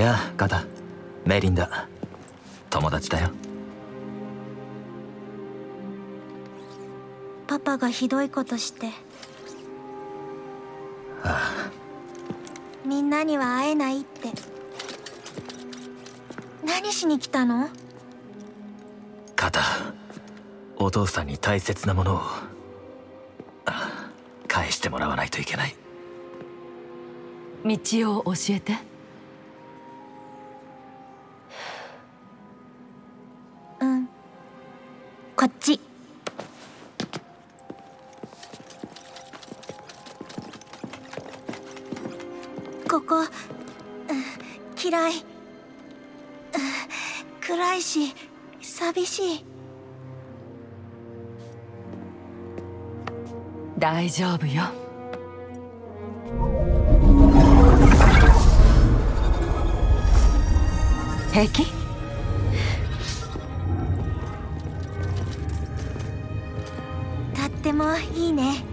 やあガタ。メリンダ。友達だよ。パパがひどいことして。ああ。みんなには会えないって。何しに来たの？ガタ。お父さんに大切なものを。あ返してもらわないといけない。道を教えて大丈夫よ。平気？とってもいいね。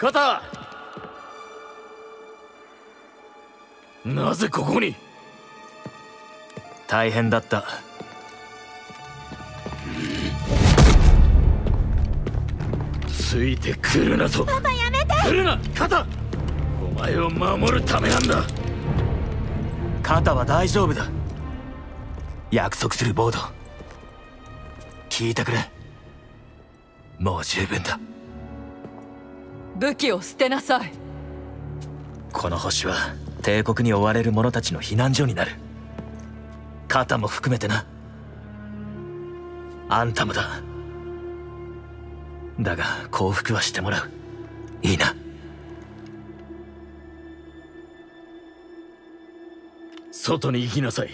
肩なぜここに？大変だった。ついてくるなと。パパやめて。来るな肩お前を守るためなんだ。肩は大丈夫だ。約束するボード。聞いてくれ。もう十分だ武器を捨てなさい。この星は帝国に追われる者たちの避難所になる。肩も含めてな。あんたもだ。だが降伏はしてもらう。いいな。外に行きなさい。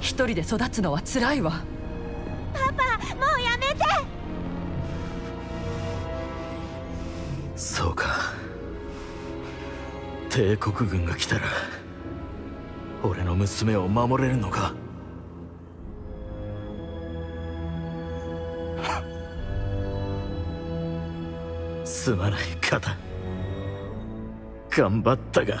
一人で育つのは辛いわ。パパもうやめて。そうか。帝国軍が来たら俺の娘を守れるのか。すまない肩頑張ったが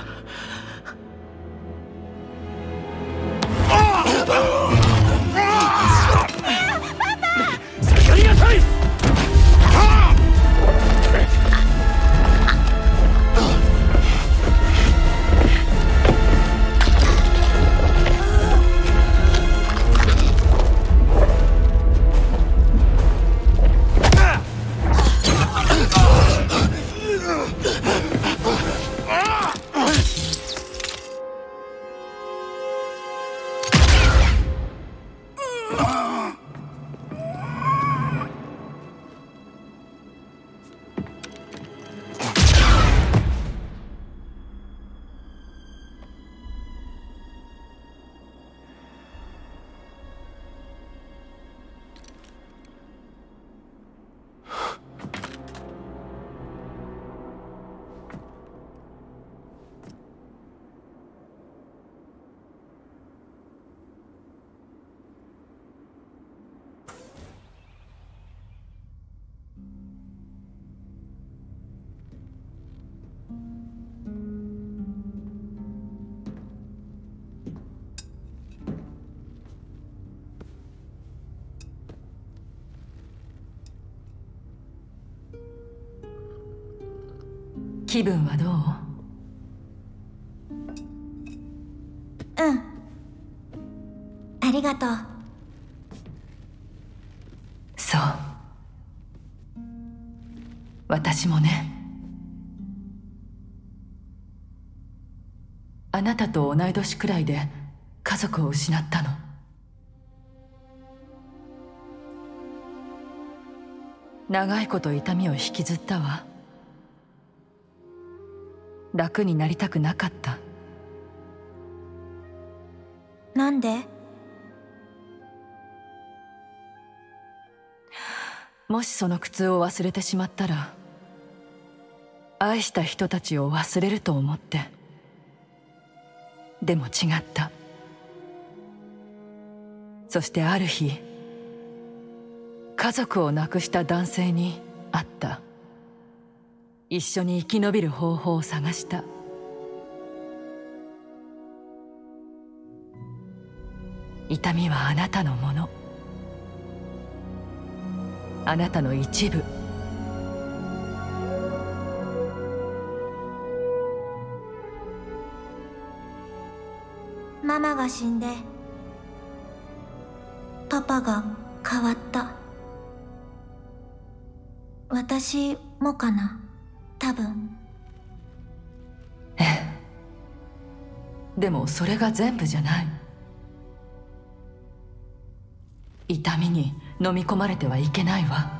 気分はどう？うん。ありがとう。そう。私もね。あなたと同い年くらいで家族を失ったの。長いこと痛みを引きずったわ楽になりたくなかった。なんで？もしその苦痛を忘れてしまったら愛した人たちを忘れると思って。でも違った。そしてある日家族を亡くした男性に会った一緒に生き延びる方法を探した。痛みはあなたのもの。あなたの一部。ママが死んでパパが変わった。私もかな。多分。ええ。でもそれが全部じゃない。痛みに飲み込まれてはいけないわ。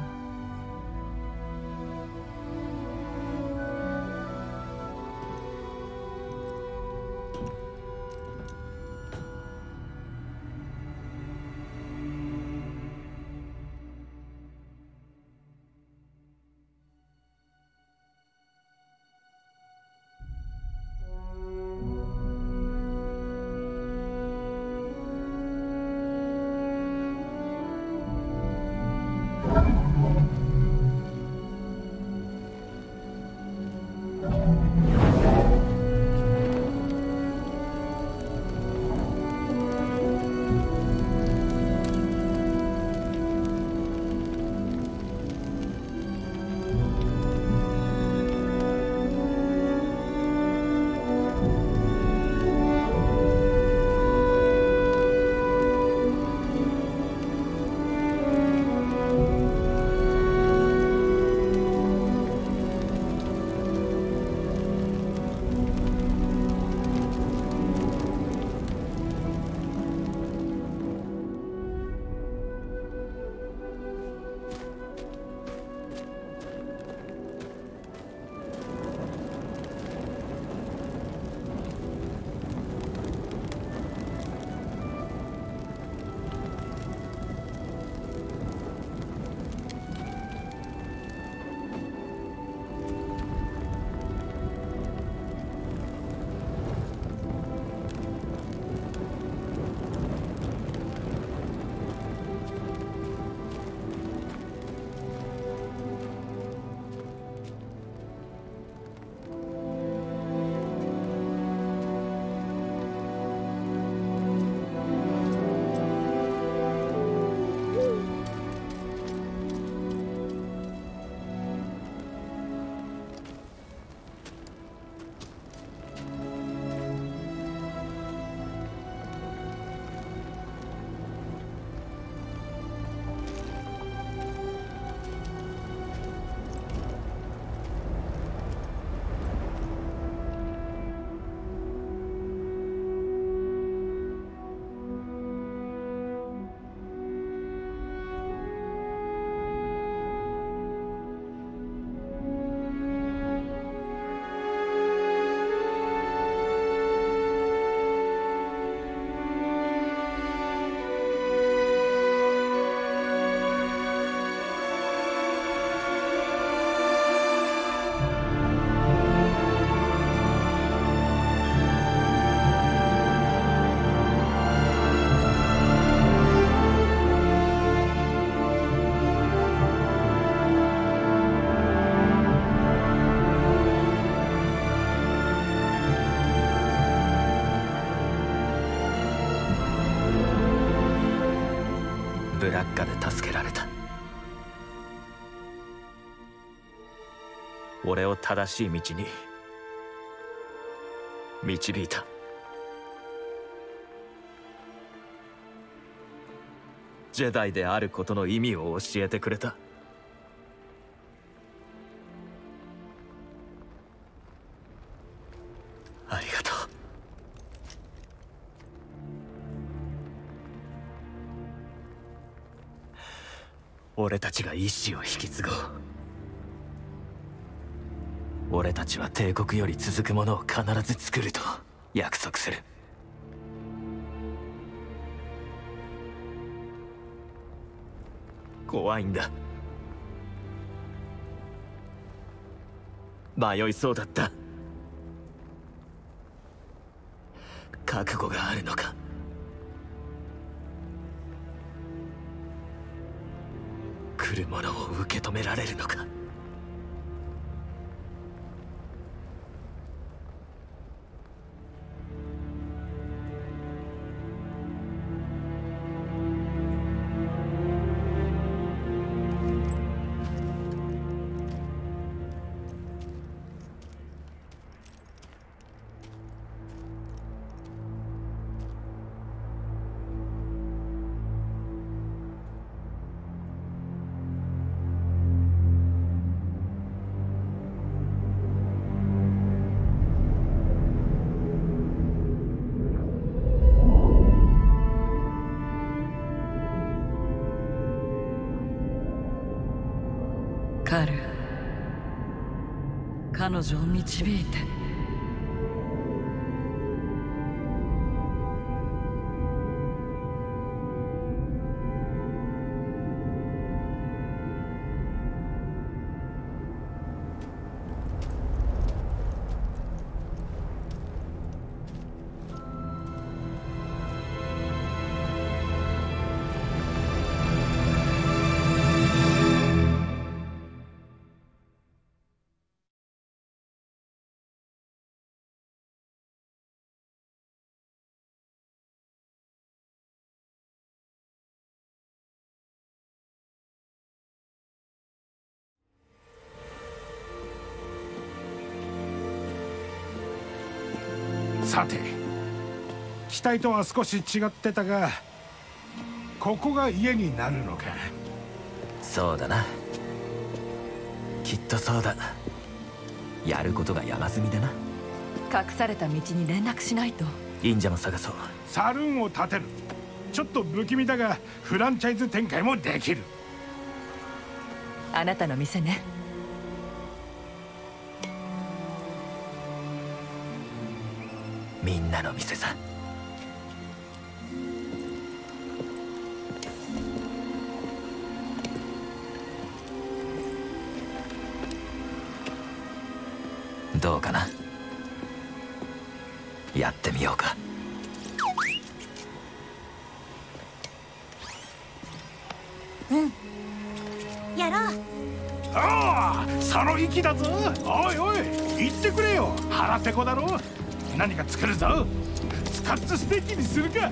俺を正しい道に導いた。ジェダイであることの意味を教えてくれた。ありがとう。俺たちが意志を引き継ごう。俺たちは帝国より続くものを必ず作ると約束する。怖いんだ。迷いそうだった。覚悟があるのか。来るものを受け止められるのか。カル彼女を導いて。さて。期待とは少し違ってたがここが家になるのか。そうだな。きっとそうだ。やることが山積みだな。隠された道に連絡しないと。忍者も探そう。サルーンを建てる。ちょっと不気味だがフランチャイズ展開もできる。あなたの店ねみんなの店さ。どうかな？やってみようか。やろう。ああその息だぞ。おいおい言ってくれよ。腹ペコだろ何か作るぞ。スカッツステーキにするか。